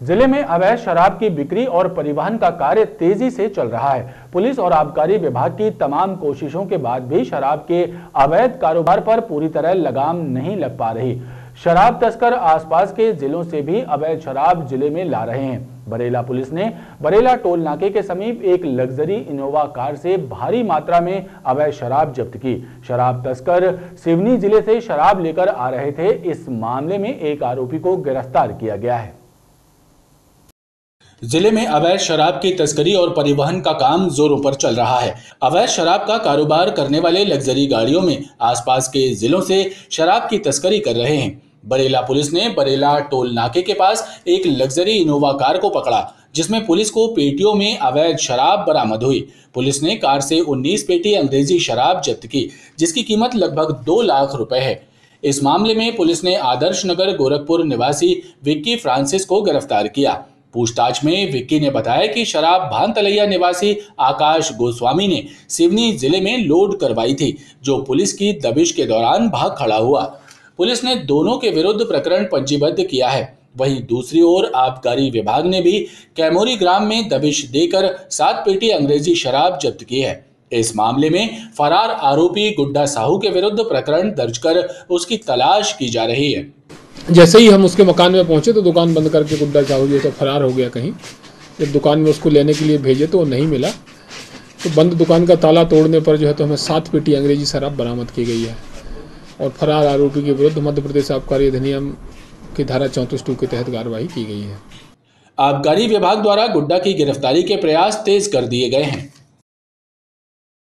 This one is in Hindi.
ज़िले में अवैध शराब की बिक्री और परिवहन का कार्य तेज़ी से चल रहा है। पुलिस और आबकारी विभाग की तमाम कोशिशों के बाद भी शराब के अवैध कारोबार पर पूरी तरह लगाम नहीं लग पा रही। शराब तस्कर आसपास के जिलों से भी अवैध शराब ज़िले में ला रहे हैं। बरेला पुलिस ने बरेला टोल नाके के समीप एक लग्जरी इनोवा कार से भारी मात्रा में अवैध शराब जब्त की। शराब तस्कर सिवनी ज़िले से शराब लेकर आ रहे थे। इस मामले में एक आरोपी को गिरफ़्तार किया गया है। ज़िले में अवैध शराब की तस्करी और परिवहन का काम जोरों पर चल रहा है। अवैध शराब का कारोबार करने वाले लग्जरी गाड़ियों में आसपास के जिलों से शराब की तस्करी कर रहे हैं। बरेला पुलिस ने बरेला टोल नाके के पास एक लग्जरी इनोवा कार को पकड़ा, जिसमें पुलिस को पेटियों में अवैध शराब बरामद हुई। पुलिस ने कार से 19 पेटी अंग्रेज़ी शराब जब्त की, जिसकी कीमत लगभग दो लाख रुपए है। इस मामले में पुलिस ने आदर्श नगर गोरखपुर निवासी विक्की फ्रांसिस को गिरफ़्तार किया। पूछताछ में विक्की ने बताया कि शराब भान तलैया निवासी आकाश गोस्वामी ने सिवनी ज़िले में लोड करवाई थी, जो पुलिस की दबिश के दौरान भाग खड़ा हुआ। पुलिस ने दोनों के विरुद्ध प्रकरण पंजीबद्ध किया है। वहीं दूसरी ओर आबकारी विभाग ने भी कैमोरी ग्राम में दबिश देकर सात पेटी अंग्रेज़ी शराब जब्त की है। इस मामले में फरार आरोपी गुड्डा साहू के विरुद्ध प्रकरण दर्ज कर उसकी तलाश की जा रही है। जैसे ही हम उसके मकान में पहुँचे तो दुकान बंद करके गुड्डा साहू जो तो फरार हो गया कहीं। जब दुकान में उसको लेने के लिए भेजे तो वो नहीं मिला। तो बंद दुकान का ताला तोड़ने पर जो है तो हमें सात पेटी अंग्रेज़ी शराब बरामद की गई है। और फरार आरोपी के विरुद्ध मध्य प्रदेश आबकारी अधिनियम की धारा चौंतीस टू के तहत कार्रवाई की गई है। आबकारी विभाग द्वारा गुड्डा की गिरफ्तारी के प्रयास तेज कर दिए गए हैं।